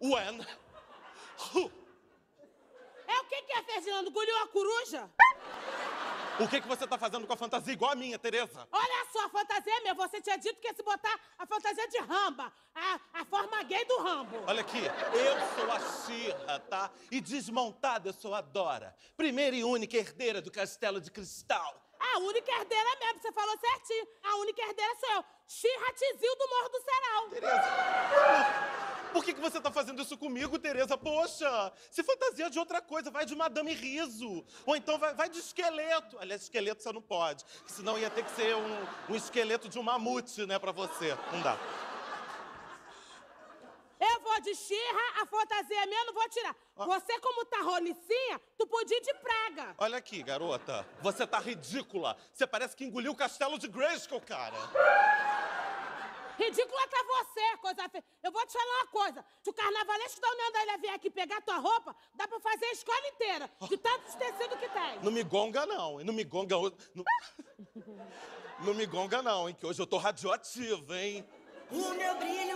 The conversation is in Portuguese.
When? Who? É o que que é, Ferdinando? Engoliu a coruja? O que, que você tá fazendo com a fantasia igual a minha, Tereza? Olha só, a fantasia minha. Você tinha dito que ia se botar a fantasia de Ramba. A, a forma gay do Rambo. Olha aqui, eu sou a Xirra, tá? E desmontada eu sou a Dora. Primeira e única herdeira do Castelo de Cristal. A única herdeira mesmo, você falou certinho. A única herdeira sou eu. Xirra Tizil do Morro do Serão. Tereza, por que, que você tá fazendo isso comigo, Tereza? Poxa, se fantasia de outra coisa, vai de Madame Riso. Ou então vai, vai de esqueleto. Aliás, esqueleto você não pode, senão ia ter que ser um, um esqueleto de um mamute, né, pra você. Não dá. Eu vou de Xirra, a fantasia minha eu não vou tirar. Você, como tá rolicinha, tu podia ir de praga. Olha aqui, garota. Você tá ridícula. Você parece que engoliu o castelo de Grayskull, cara. Tá você, coisa feia. Eu vou te falar uma coisa. Se o carnavalesco da União da Ilha vier aqui pegar tua roupa, dá pra fazer a escola inteira, de tantos tecidos que tem. Não me gonga, não. Não me gonga... Não, não me gonga, não, hein? Que hoje eu tô radioativa, hein? O meu brilho